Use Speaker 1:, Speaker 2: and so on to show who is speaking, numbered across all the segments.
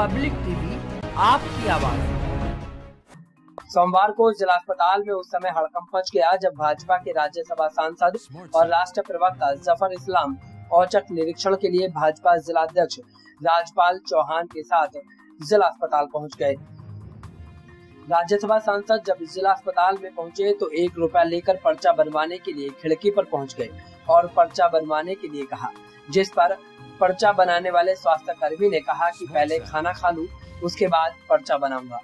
Speaker 1: Public TV आपकी आवाज़।
Speaker 2: सोमवार को जिला अस्पताल में उस समय हड़कंप मच गया जब भाजपा के राज्यसभा सांसद और राष्ट्रीय प्रवक्ता ज़फ़र इस्लाम औचक निरीक्षण के लिए भाजपा जिला अध्यक्ष राजपाल चौहान के साथ जिला अस्पताल पहुँच गए। राज्यसभा सांसद जब जिला अस्पताल में पहुँचे तो एक रुपया लेकर पर्चा बनवाने के लिए खिड़की पर पहुँच गए और पर्चा बनवाने के लिए कहा। जिस पर पर्चा बनाने वाले स्वास्थ्य कर्मी ने कहा कि पहले खाना खा लूँ उसके बाद पर्चा बनाऊँगा।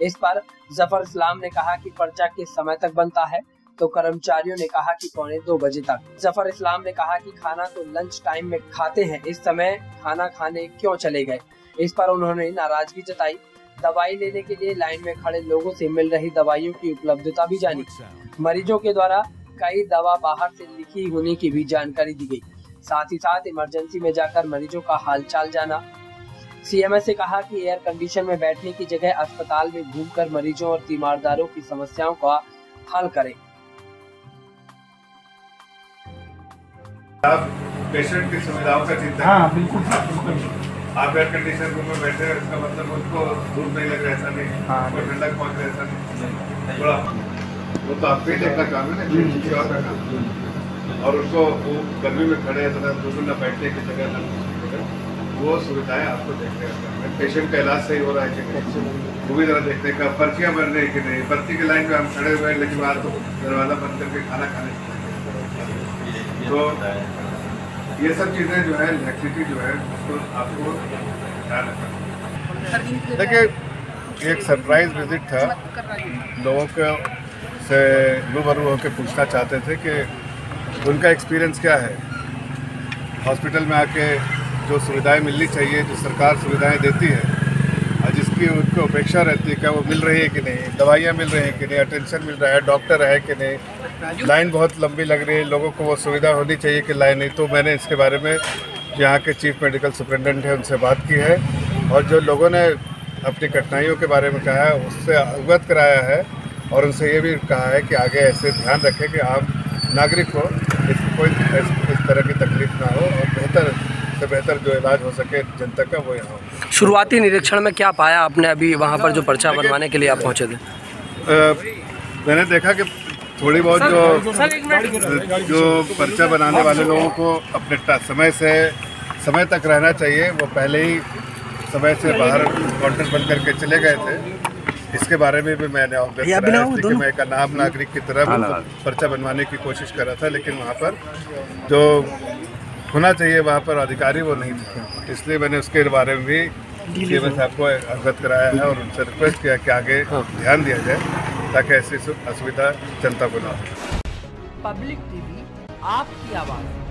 Speaker 2: इस पर ज़फ़र इस्लाम ने कहा कि पर्चा किस समय तक बनता है? तो कर्मचारियों ने कहा कि पौने दो बजे तक। ज़फ़र इस्लाम ने कहा कि खाना तो लंच टाइम में खाते हैं इस समय खाना खाने क्यों चले गए? इस पर उन्होंने नाराज़गी जताई। दवाई लेने के लिए लाइन में खड़े लोगों से मिल रही दवाइयों की उपलब्धता भी जानी। मरीजों के द्वारा कई दवा बाहर से लिखी होने की भी जानकारी दी गई। साथ ही साथ इमरजेंसी में जाकर मरीजों का हालचाल जाना। सीएमएस से कहा कि एयर कंडीशन में बैठने की जगह अस्पताल में घूमकर मरीजों और तीमारदारों की समस्याओं का हल करें।
Speaker 3: आप पेशेंट की सुविधाओं का चिंता
Speaker 4: हाँ बिल्कुल
Speaker 3: आप एयर कंडीशन रूम में बैठे हैं इसका मतलब उनको धूप नहीं लग रहा ऐसा नहीं।
Speaker 4: हाँ।
Speaker 3: कोई ठंडक पहुँच रहा ऐसा नहीं। थोड़ा वो तो आपके ही देखना काम है ना और का काम। और उसको वो गर्मी में खड़े हैं तथा में न बैठने की जगह वो सुविधाएँ आपको देखने का पेशेंट का इलाज सही हो रहा है कि नहीं? वो भी जरा देखने का पर्चियाँ बन रही कि नहीं? पर्ची की लाइन में हम खड़े हुए हैं लेकिन बाहर तो दरवाज़ा बंद करके खाना खाने तो ये सब चीज़ें जो है इलेक्ट्रिसिटी जो है उसको आपको ध्यान रखना देखिए एक सरप्राइज़ विज़िट था। लोगों को से रूबरू होकर पूछना चाहते थे कि उनका एक्सपीरियंस क्या है? हॉस्पिटल में आके जो सुविधाएँ मिलनी चाहिए, जो सरकार सुविधाएँ देती है, और जिसकी उनको अपेक्षा रहती है, क्या वो मिल रही है कि नहीं? दवाइयाँ मिल रही हैं कि नहीं? अटेंशन मिल रहा है? डॉक्टर है कि नहीं? लाइन बहुत लंबी लग रही है। लोगों को वो सुविधा होनी चाहिए कि लाइन नहीं। तो मैंने इसके बारे में यहाँ के चीफ मेडिकल सुपरिटेंडेंट है, उनसे बात की है। और जो लोगों ने अपनी कठिनाइयों के बारे में कहा है, उससे अवगत कराया है। और उनसे ये भी कहा है कि आगे ऐसे ध्यान रखें कि आम नागरिक को इसको कोई इस, इस तरह की तकलीफ़ ना हो और बेहतर से बेहतर जो इलाज हो सके जनता का वो यहाँ हो।
Speaker 2: शुरुआती निरीक्षण में क्या पाया आपने अभी वहाँ पर जो पर्चा बनवाने के लिए आप पहुँचे थे?
Speaker 3: मैंने देखा कि थोड़ी बहुत जो जो पर्चा बनाने वाले लोगों को अपने समय से समय तक रहना चाहिए वो पहले ही समय से बाहर काउंटर बंद करके चले गए थे। इसके बारे में भी मैंने अवगत मैं एक आम नागरिक की तरह उनको पर्चा बनवाने की कोशिश कर रहा था लेकिन वहाँ पर जो होना चाहिए वहाँ पर अधिकारी वो नहीं थे। इसलिए मैंने उसके बारे में भी सीएम साहब को अवगत कराया है और उनसे रिक्वेस्ट किया कि आगे ध्यान दिया जाए ताकि ऐसी असुविधा जनता को ना हो।
Speaker 1: पब्लिक टीवी आपकी आवाज़।